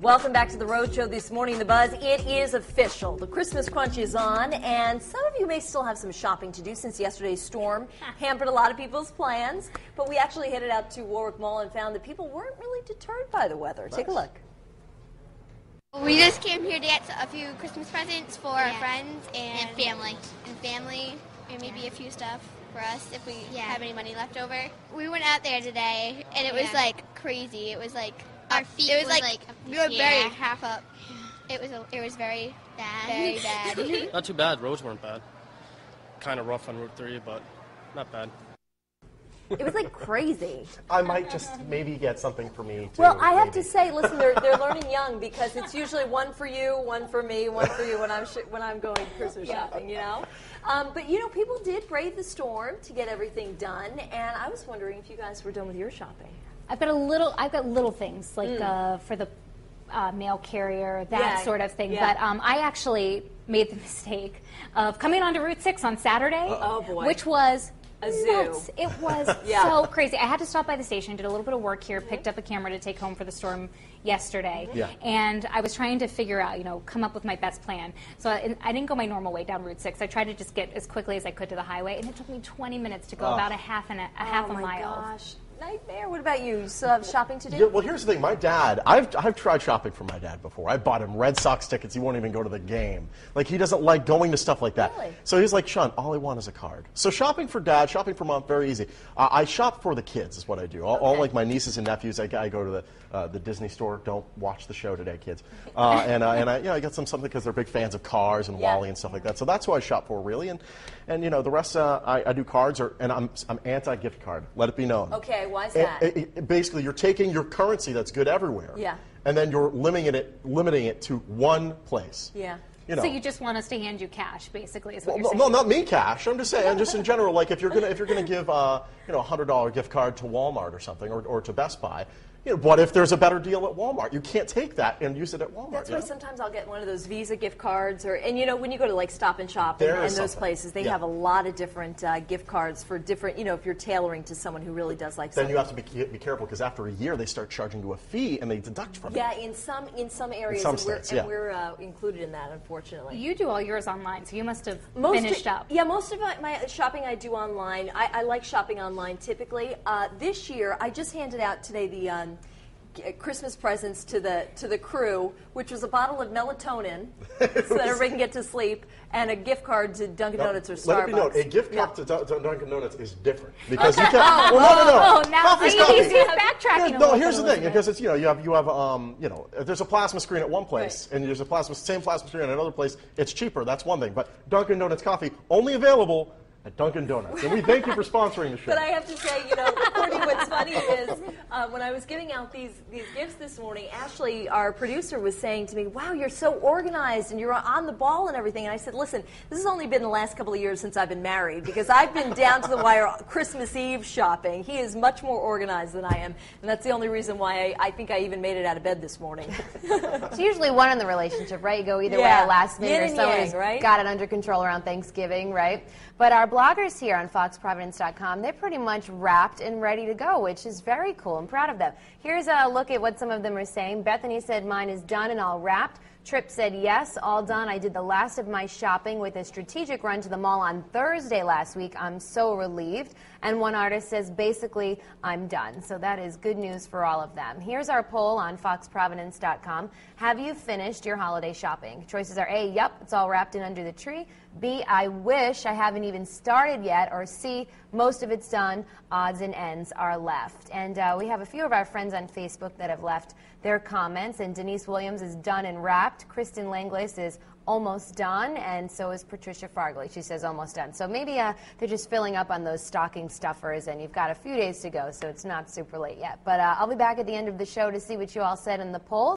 Welcome back to the Road Show this morning, The Buzz. It is official. The Christmas crunch is on, and some of you may still have some shopping to do since yesterday's storm hampered a lot of people's plans. But we actually headed out to Warwick Mall and found that people weren't really deterred by the weather. Take a look. We just came here to get a few Christmas presents for our friends and, And family. and family, and maybe a few stuff for us if we Yeah. have any money left over. We went out there today, and it was like crazy. It was like Our feet It was like, like, we were very air. half up. It was a, it was very Bad. very bad. Not too bad. Roads weren't bad. Kind of rough on Route 3, but not bad. It was like crazy. I might just maybe get something for me. Too, Well, I have to say, listen, they're, they're learning young because it's usually one for you, one for me, one for you when I'm sh- when I'm going Christmas shopping, you know. Um, but you know, people did brave the storm to get everything done, and I was wondering if you guys were done with your shopping. I've got a little. I've got little things like uh, for the uh, mail carrier, that Mm. Yeah, sort of thing. yeah. But um, I actually made the mistake of coming onto Route Six on Saturday, Oh, boy. which was. A zoo. nuts. It was Yeah. so crazy. I had to stop by the station, did a little bit of work here, picked up a camera to take home for the storm yesterday, Yeah. and I was trying to figure out, you know, come up with my best plan. So I, I didn't go my normal way down Route Six. I tried to just get as quickly as I could to the highway, and it took me 20 minutes to go about a half and a, a half oh a my mile. gosh, nightmare! What about you? You still have shopping to do? Yeah, well, here's the thing. My dad, I've, I've tried shopping for my dad before. I bought him Red Sox tickets. He won't even go to the game. Like, he doesn't like going to stuff like that. Really? So he's like, Sean, all I want is a card. So shopping for dad, shopping for mom, very easy. Uh, I shop for the kids, is what I do. All, all Okay. like my nieces and nephews, I, I go to the, uh, the Disney store. Don't watch the show today, kids. Uh, and uh, and I, you know, I get some something because they're big fans of cars and Yeah. WALL-E and stuff like that. So that's who I shop for, really. And, and you know, the rest, uh, I, I do cards, or, and I'm, I'm anti gift card. Let it be known. Okay, why is It- that? it- it- basically, you're taking your currency that's good everywhere, Yeah. and then you're limiting it, limiting it to one place. yeah. You know. So you just want us to hand you cash, basically, is what well, you're no, saying. no, not me, cash. I'm just saying, just in general, like if you're gonna if you're gonna give uh, you know a hundred dollar gift card to Walmart or something, or, or to Best Buy, you know, what if there's a better deal at Walmart? You can't take that and use it at Walmart. That's you why know? sometimes I'll get one of those Visa gift cards, or and you know when you go to like Stop and Shop and, There and is those places, they Yeah. have a lot of different uh, gift cards for different. You know, if you're tailoring to someone who really does like Then something. you have to be, be careful because after a year they start charging you a fee and they deduct from yeah, it. Yeah, in some in some areas, some and we're, states, and yeah. we're uh, included in that, unfortunately. You do all yours online, so you must have Most finished up. Yeah, most of my, my shopping I do online. I, I like shopping online typically. Uh, this year, I just handed out today the um, g- Christmas presents to the to the crew, which was a bottle of melatonin so that everybody can get to sleep, and a gift card to Dunkin' Now, Donuts or Starbucks. Let it be known, a gift Yeah. card to Dun- Dun- Dunkin' Donuts is different because you can't. well, no, no, no. Oh, now Coffee's coffee. he's, backtracking. Yeah, no, here's the thing, because it's you know you have you have um you know there's a plasma screen at one place and there's a plasma same plasma screen at another place, it's cheaper. That's one thing. But Dunkin' Donuts coffee only available at Dunkin' Donuts, and we thank you for sponsoring the show. But I have to say, you know, Courtney, what's funny is uh, when I was giving out these these gifts this morning, Ashley, our producer, was saying to me, "Wow, you're so organized and you're on the ball and everything." And I said, "Listen, this has only been the last couple of years since I've been married because I've been down to the wire Christmas Eve shopping. He is much more organized than I am, and that's the only reason why I, I think I even made it out of bed this morning." It's usually one in the relationship, right? You go either way Yeah. at last minute Yin or and someone yang, has right? got it under control around Thanksgiving, right? But our bloggers here on FoxProvidence.com, they're pretty much wrapped and ready to go, which is very cool. I'm proud of them. Here's a look at what some of them are saying. Bethany said, Mine is done and all wrapped. Trip said, Yes, all done. I did the last of my shopping with a strategic run to the mall on Thursday last week. I'm so relieved. And one artist says, Basically, I'm done. So that is good news for all of them. Here's our poll on FoxProvidence.com. Have you finished your holiday shopping? Choices are A, Yep, it's all wrapped in under the tree. B, I wish I haven't even started yet. Or C, most of it's done. Odds and ends are left. And uh, we have a few of our friends on Facebook that have left their comments. And Denise Williams is done and wrapped. Kristen Langlis is almost done, and so is Patricia Fargley. She says almost done. So maybe uh, they're just filling up on those stocking stuffers, and you've got a few days to go, so it's not super late yet. But uh, I'll be back at the end of the show to see what you all said in the poll.